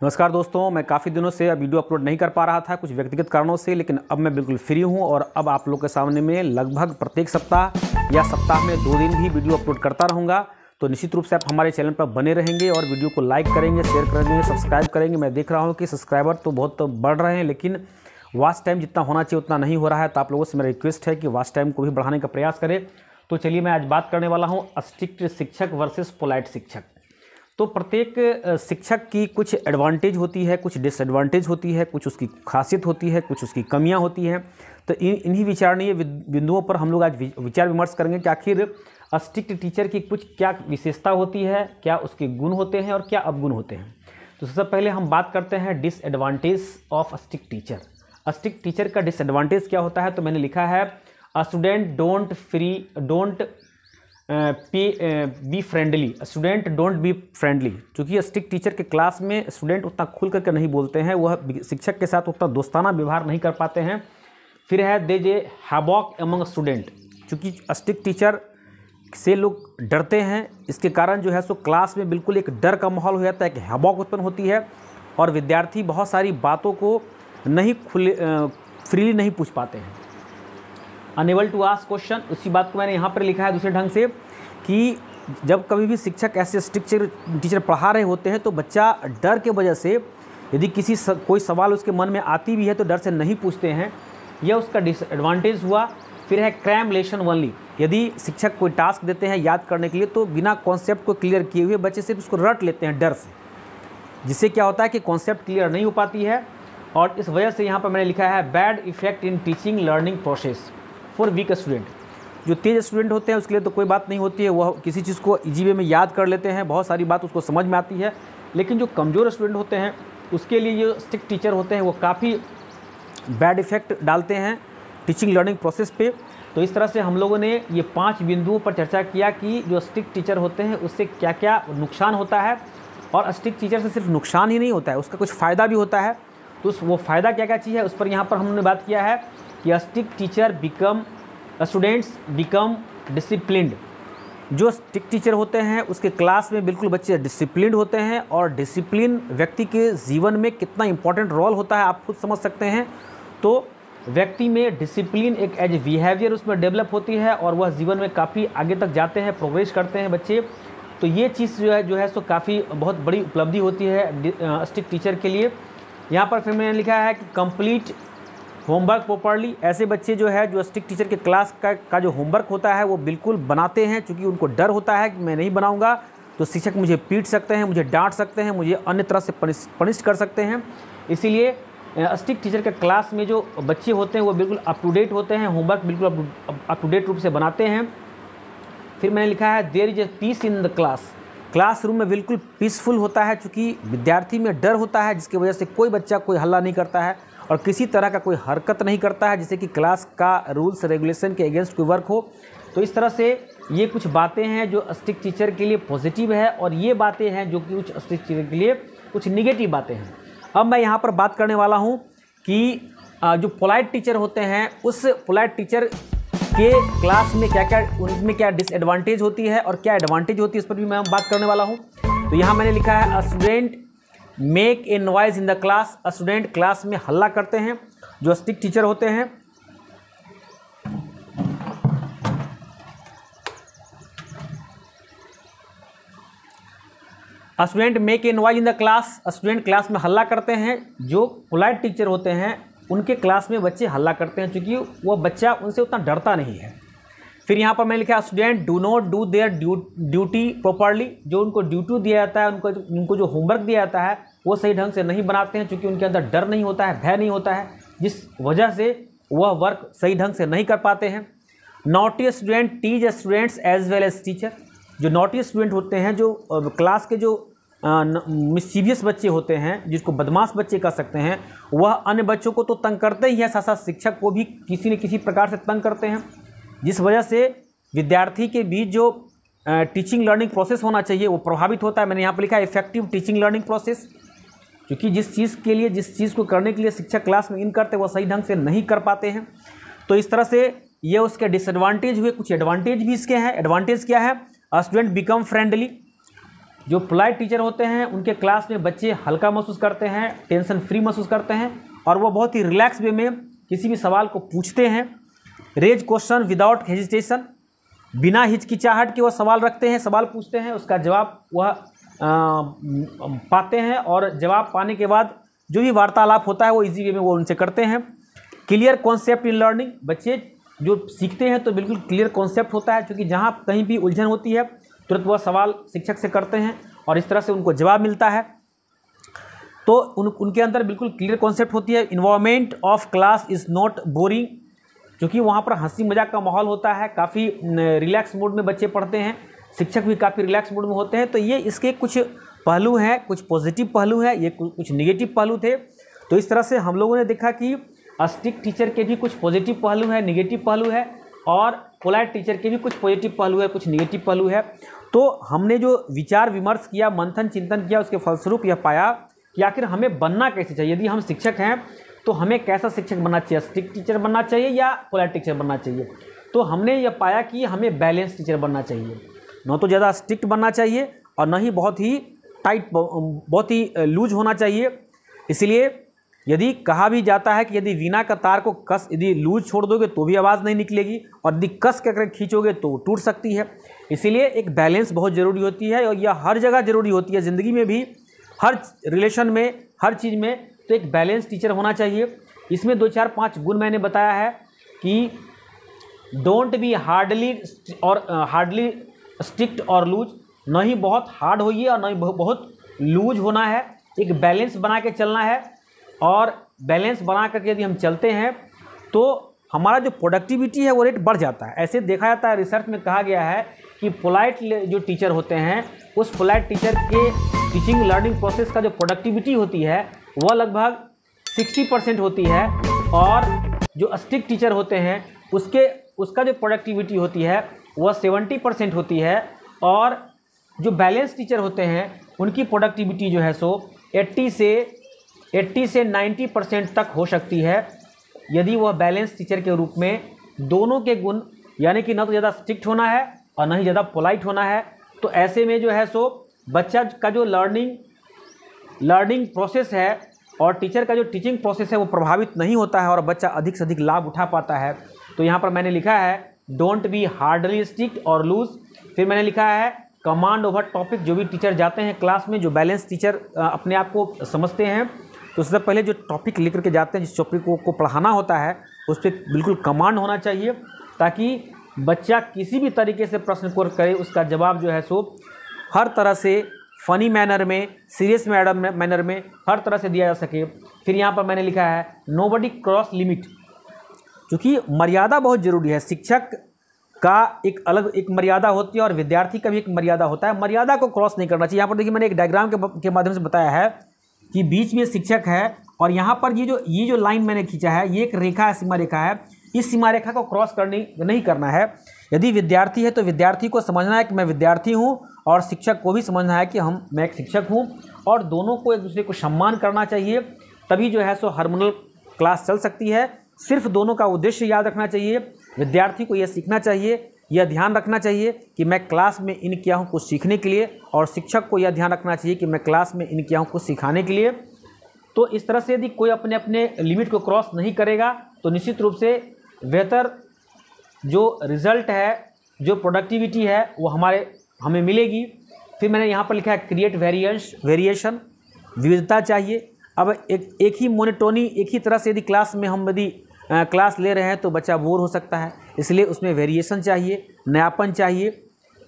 नमस्कार दोस्तों, मैं काफ़ी दिनों से वीडियो अपलोड नहीं कर पा रहा था कुछ व्यक्तिगत कारणों से, लेकिन अब मैं बिल्कुल फ्री हूँ और अब आप लोग के सामने में लगभग प्रत्येक सप्ताह या सप्ताह में दो दिन भी वीडियो अपलोड करता रहूँगा। तो निश्चित रूप से आप हमारे चैनल पर बने रहेंगे और वीडियो को लाइक करेंगे शेयर करेंगे सब्सक्राइब करेंगे। मैं देख रहा हूँ कि सब्सक्राइबर तो बहुत बढ़ रहे हैं, लेकिन वाच टाइम जितना होना चाहिए उतना नहीं हो रहा है। तो आप लोगों से मेरा रिक्वेस्ट है कि वाच टाइम को भी बढ़ाने का प्रयास करें। तो चलिए मैं आज बात करने वाला हूँ अस्ट्रिक्ट शिक्षक वर्सेस पोलाइट शिक्षक। तो प्रत्येक शिक्षक की कुछ एडवांटेज होती है, कुछ डिसएडवांटेज होती है, कुछ उसकी खासियत होती है, कुछ उसकी कमियाँ होती हैं। तो इन, इन्हीं विचारणीय बिंदुओं पर हम लोग आज विचार विमर्श करेंगे कि आखिर स्ट्रिक्ट टीचर की कुछ क्या विशेषता होती है, क्या उसके गुण होते हैं और क्या अवगुण होते हैं। तो सबसे पहले हम बात करते हैं disadvantage of strict teacher strict teacher का डिसएडवांटेज क्या होता है? तो मैंने लिखा है student don't free don't be friendly student don't be friendly चूँकि स्टिक टीचर के क्लास में स्टूडेंट उतना खुल करके नहीं बोलते हैं, वह शिक्षक के साथ उतना दोस्ताना व्यवहार नहीं कर पाते हैं। फिर है दे जे हैबॉक एमंग स्टूडेंट चूँकि स्टिक टीचर से लोग डरते हैं, इसके कारण जो है, सो क्लास में बिल्कुल एक डर का माहौल हो जाता है कि हैबॉक उत्पन्न होती है और विद्यार्थी बहुत सारी बातों को नहीं खुले फ्रीली नहीं पूछ पाते हैं। अनेबल टू आस्क क्वेश्चन उसी बात को मैंने यहाँ पर लिखा है दूसरे ढंग से कि जब कभी भी शिक्षक ऐसे टीचर टीचर पढ़ा रहे होते हैं तो बच्चा डर के वजह से यदि किसी स, कोई सवाल उसके मन में आती भी है तो डर से नहीं पूछते हैं। यह उसका डिसएडवांटेज हुआ। फिर है क्रैम लेशन वनली यदि शिक्षक कोई टास्क देते हैं याद करने के लिए तो बिना कॉन्सेप्ट को क्लियर किए हुए बच्चे सिर्फ़ उसको रट लेते हैं डर से। जिससे क्या होता है कि कॉन्सेप्ट क्लियर नहीं हो पाती है और इस वजह से यहाँ पर मैंने लिखा है bad effect in teaching learning process for weak student जो तेज स्टूडेंट होते हैं, उसके लिए तो कोई बात नहीं होती है। वह किसी चीज़ को ईजी वे में याद कर लेते हैं। बहुत सारी बात उसको समझ में आती है। लेकिन जो कमज़ोर स्टूडेंट होते हैं, उसके लिए जो स्टिक टीचर होते हैं, वो काफ़ी बैड इफ़ेक्ट डालते हैं टीचिंग लर्निंग प्रोसेस पे। तो इस तरह से हम लोगों ने ये पाँच बिंदुओं पर चर्चा किया कि जो स्टिक टीचर होते हैं, उससे क्या क्या नुकसान होता है। और स्टिक टीचर से सिर्फ़ नुकसान ही नहीं होता है, उसका कुछ फ़ायदा भी होता है। तो उस वो फ़ायदा क्या क्या चीज़ है, उस पर यहाँ पर हमने बात किया है। Strict teacher become students become disciplined जो स्टिक टीचर होते हैं, उसके क्लास में बिल्कुल बच्चे डिसिप्लिन होते हैं और डिसिप्लिन व्यक्ति के जीवन में कितना इंपॉर्टेंट रोल होता है, आप खुद समझ सकते हैं। तो व्यक्ति में डिसिप्लिन एक एज बिहेवियर उसमें डेवलप होती है और वह जीवन में काफ़ी आगे तक जाते हैं प्रोग्रेस करते हैं बच्चे। तो ये चीज़ जो है जो है, सो काफ़ी बहुत बड़ी उपलब्धि होती है स्टिक टीचर के लिए। यहाँ पर फिर मैंने लिखा है कि कंप्लीट होमवर्क प्रॉपरली ऐसे बच्चे जो है, जो स्टिक टीचर के क्लास का का जो होमवर्क होता है, वो बिल्कुल बनाते हैं क्योंकि उनको डर होता है कि मैं नहीं बनाऊँगा तो शिक्षक मुझे पीट सकते हैं, मुझे डांट सकते हैं, मुझे अन्य तरह से पनिश कर सकते हैं। इसीलिए स्टिक टीचर के क्लास में जो बच्चे होते हैं, वो बिल्कुल अप टू डेट होते हैं, होमवर्क बिल्कुल अप टू डेट रूप से बनाते हैं। फिर मैंने लिखा है there is a peace in the class classroom में बिल्कुल पीसफुल होता है, चूँकि विद्यार्थी में डर होता है, जिसकी वजह से कोई बच्चा कोई हल्ला नहीं करता है। और किसी तरह का कोई हरकत नहीं करता है जिससे कि क्लास का रूल्स रेगुलेशन के अगेंस्ट कोई वर्क हो। तो इस तरह से ये कुछ बातें हैं जो स्टिक टीचर के लिए पॉजिटिव है, और ये बातें हैं जो कि कुछ स्टिक टीचर के लिए कुछ निगेटिव बातें हैं। अब मैं यहाँ पर बात करने वाला हूँ कि जो पोलाइट टीचर होते हैं, उस पोलाइट टीचर के क्लास में क्या क्या उनमें क्या डिसएडवांटेज होती है और क्या एडवांटेज होती है, इस पर भी मैं बात करने वाला हूँ। तो यहाँ मैंने लिखा है student make a noise in the class student class में हल्ला करते हैं, जो स्टिक टीचर होते हैं। Student make a noise in the class student class में हल्ला करते हैं, जो पोलाइट टीचर होते हैं, उनके क्लास में बच्चे हल्ला करते हैं, क्योंकि वह बच्चा उनसे उतना डरता नहीं है। फिर यहाँ पर मैंने लिखा student do not do their duty properly जो उनको ड्यूटी दिया जाता है, उनको उनको जो होमवर्क दिया जाता है वो सही ढंग से नहीं बनाते हैं क्योंकि उनके अंदर डर नहीं होता है, भय नहीं होता है, जिस वजह से वह वर्क सही ढंग से नहीं कर पाते हैं। Naughty student tease students as well as teacher जो नॉटी स्टूडेंट होते हैं, जो क्लास के जो मिसीवियस बच्चे होते हैं, जिसको बदमाश बच्चे कह सकते हैं, वह अन्य बच्चों को तो तंग करते ही है साथ साथ शिक्षक को भी किसी न किसी प्रकार से तंग करते हैं। जिस वजह से विद्यार्थी के बीच जो टीचिंग लर्निंग प्रोसेस होना चाहिए, वो प्रभावित होता है। मैंने यहाँ पर लिखा है इफ़ेक्टिव टीचिंग लर्निंग प्रोसेस क्योंकि जिस चीज़ के लिए, जिस चीज़ को करने के लिए शिक्षक क्लास में इन करते वो सही ढंग से नहीं कर पाते हैं। तो इस तरह से ये उसके डिसएडवांटेज हुए। कुछ एडवांटेज भी इसके हैं। एडवांटेज क्या है? स्टूडेंट बिकम फ्रेंडली जो पोलाइट टीचर होते हैं, उनके क्लास में बच्चे हल्का महसूस करते हैं टेंशन फ्री महसूस करते हैं और वो बहुत ही रिलैक्स वे में किसी भी सवाल को पूछते हैं। रेज क्वेश्चन विदाउट हेजिटेशन बिना हिचकिचाहट के वो सवाल रखते हैं, सवाल पूछते हैं, उसका जवाब वह पाते हैं और जवाब पाने के बाद जो भी वार्तालाप होता है वो इजी वे में वो उनसे करते हैं। क्लियर कॉन्सेप्ट इन लर्निंग बच्चे जो सीखते हैं तो बिल्कुल क्लियर कॉन्सेप्ट होता है, क्योंकि जहाँ कहीं भी उलझन होती है, तुरंत वह सवाल शिक्षक से करते हैं और इस तरह से उनको जवाब मिलता है। तो उन, उनके अंदर बिल्कुल क्लियर कॉन्सेप्ट होती है। Environment of class is not boring क्योंकि वहाँ पर हँसी मज़ाक का माहौल होता है, काफ़ी रिलैक्स मूड में बच्चे पढ़ते हैं। शिक्षक भी काफ़ी रिलैक्स मूड में होते हैं तो ये इसके कुछ पहलू हैं, कुछ पॉजिटिव पहलू हैं, ये कुछ निगेटिव पहलू थे। तो इस तरह से हम लोगों ने देखा कि स्टिक टीचर के भी कुछ पॉजिटिव पहलू है निगेटिव पहलू है, और पोलाइट टीचर के भी कुछ पॉजिटिव पहलू है, कुछ निगेटिव पहलू है। तो हमने जो विचार विमर्श किया, मंथन चिंतन किया, उसके फलस्वरूप यह पाया कि आखिर हमें बनना कैसे चाहिए। यदि हम शिक्षक हैं तो हमें कैसा शिक्षक बनना चाहिए? स्ट्रिक्ट टीचर बनना चाहिए या पोलाइट टीचर बनना चाहिए? तो हमने यह पाया कि हमें बैलेंस टीचर बनना चाहिए। न तो ज़्यादा स्ट्रिक्ट बनना चाहिए और न ही बहुत ही टाइट, बहुत ही लूज होना चाहिए। इसलिए यदि कहा भी जाता है कि यदि वीणा का तार को कस, यदि लूज छोड़ दोगे तो भी आवाज़ नहीं निकलेगी और यदि कस के अगर खींचोगे तो टूट सकती है। इसीलिए एक बैलेंस बहुत ज़रूरी होती है और यह हर जगह ज़रूरी होती है। ज़िंदगी में भी, हर रिलेशन में, हर चीज़ में तो एक बैलेंस टीचर होना चाहिए। इसमें दो चार पाँच गुण मैंने बताया है कि डोंट बी हार्डली, और हार्डली स्ट्रिक्ट और लूज। न ही बहुत हार्ड होइए और न ही बहुत लूज होना है। एक बैलेंस बना के चलना है। और बैलेंस बना करके यदि हम चलते हैं तो हमारा जो प्रोडक्टिविटी है वो रेट बढ़ जाता है। ऐसे देखा जाता है, रिसर्च में कहा गया है कि पोलाइट जो टीचर होते हैं, उस पोलाइट टीचर के टीचिंग लर्निंग प्रोसेस का जो प्रोडक्टिविटी होती है, वह लगभग 60 परसेंट होती है। और जो स्टिक टीचर होते हैं, उसके उसका जो प्रोडक्टिविटी होती है वह 70 परसेंट होती है और जो बैलेंस टीचर होते हैं, उनकी प्रोडक्टिविटी जो है, सो 80 से 80 से 90 परसेंट तक हो सकती है, यदि वह बैलेंस टीचर के रूप में दोनों के गुण, यानी कि न तो ज़्यादा स्ट्रिक्ट होना है और न ही ज़्यादा पोलाइट होना है तो ऐसे में जो है, सो बच्चा का जो लर्निंग लर्निंग प्रोसेस है और टीचर का जो टीचिंग प्रोसेस है, वो प्रभावित नहीं होता है और बच्चा अधिक से अधिक लाभ उठा पाता है। तो यहाँ पर मैंने लिखा है डोंट बी हार्डली स्ट्रिक्ट और लूज फिर मैंने लिखा है कमांड ओवर टॉपिक जो भी टीचर जाते हैं क्लास में जो बैलेंस टीचर अपने आप को समझते हैं तो उससे पहले जो टॉपिक लिख करके जाते हैं जिस टॉपिक को, को पढ़ाना होता है उस पर बिल्कुल कमांड होना चाहिए ताकि बच्चा किसी भी तरीके से प्रश्न को करे उसका जवाब जो है सो हर तरह से फ़नी मैनर में सीरियस मैडम मैनर में हर तरह से दिया जा सके। फिर यहाँ पर मैंने लिखा है नो बडी क्रॉस लिमिट क्योंकि मर्यादा बहुत ज़रूरी है। शिक्षक का एक अलग एक मर्यादा होती है और विद्यार्थी का भी एक मर्यादा होता है। मर्यादा को क्रॉस नहीं करना चाहिए। यहाँ पर देखिए मैंने एक डायग्राम के, के माध्यम से बताया है कि बीच में शिक्षक है और यहाँ पर ये जो ये जो लाइन मैंने खींचा है ये एक रेखा है सीमा रेखा है। इस सीमा रेखा को क्रॉस करनी नहीं करना है। यदि विद्यार्थी है तो विद्यार्थी को समझना है कि मैं विद्यार्थी हूँ और शिक्षक को भी समझना है कि हम मैं एक शिक्षक हूँ और दोनों को एक दूसरे को सम्मान करना चाहिए। तभी जो है सो हार्मोनल क्लास चल सकती है। सिर्फ़ दोनों का उद्देश्य याद रखना चाहिए, विद्यार्थी को यह सीखना चाहिए, यह ध्यान रखना चाहिए कि मैं क्लास में इन किया हूँ कुछ सीखने के लिए और शिक्षक को यह ध्यान रखना चाहिए कि मैं क्लास में इन किया हूँ कुछ सिखाने के लिए। तो इस तरह से यदि कोई अपने अपने लिमिट को क्रॉस नहीं करेगा तो निश्चित रूप से बेहतर जो रिज़ल्ट है, जो प्रोडक्टिविटी है, वो हमारे, हमें मिलेगी। फिर मैंने यहाँ पर लिखा है, क्रिएट वेरियंस वेरिएशन। विविधता चाहिए। अब एक एक ही मोनिटोनी, एक ही तरह से यदि क्लास में हम यदि क्लास ले रहे हैं तो बच्चा बोर हो सकता है। इसलिए उसमें वेरिएशन चाहिए, नयापन चाहिए।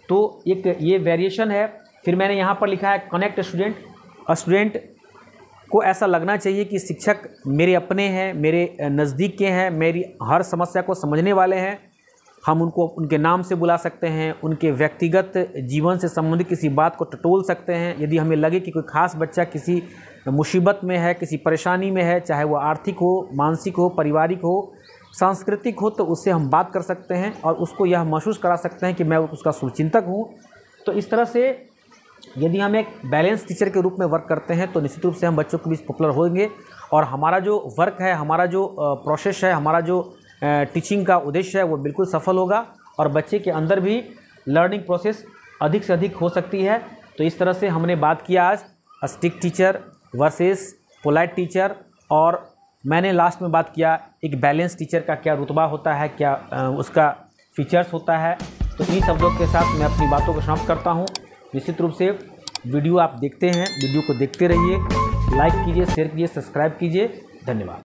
तो एक ये वेरिएशन है। फिर मैंने यहाँ पर लिखा है कनेक्ट स्टूडेंट स्टूडेंट को ऐसा लगना चाहिए कि शिक्षक मेरे अपने हैं, मेरे नज़दीक के हैं, मेरी हर समस्या को समझने वाले हैं। हम उनको, उनके नाम से बुला सकते हैं, उनके व्यक्तिगत जीवन से संबंधित किसी बात को टटोल सकते हैं। यदि हमें लगे कि कोई खास बच्चा किसी मुसीबत में है, किसी परेशानी में है, चाहे वो आर्थिक हो, मानसिक हो, पारिवारिक हो, सांस्कृतिक हो तो उससे हम बात कर सकते हैं और उसको यह महसूस करा सकते हैं कि मैं उसका शुभचिंतक हूँ। तो इस तरह से यदि हम एक बैलेंस टीचर के रूप में वर्क करते हैं तो निश्चित रूप से हम बच्चों के बीच पॉपुलर होंगे और हमारा जो वर्क है, हमारा जो प्रोसेस है, हमारा जो टीचिंग का उद्देश्य है, वो बिल्कुल सफल होगा और बच्चे के अंदर भी लर्निंग प्रोसेस अधिक से अधिक हो सकती है। तो इस तरह से हमने बात किया आज strict teacher versus polite teacher और मैंने लास्ट में बात किया, एक बैलेंस टीचर का क्या रुतबा होता है, क्या उसका फीचर्स होता है तो इन शब्दों के साथ मैं अपनी बातों को समाप्त करता हूँ। निश्चित रूप से वीडियो आप देखते हैं, वीडियो को देखते रहिए लाइक कीजिए शेयर कीजिए सब्सक्राइब कीजिए, धन्यवाद।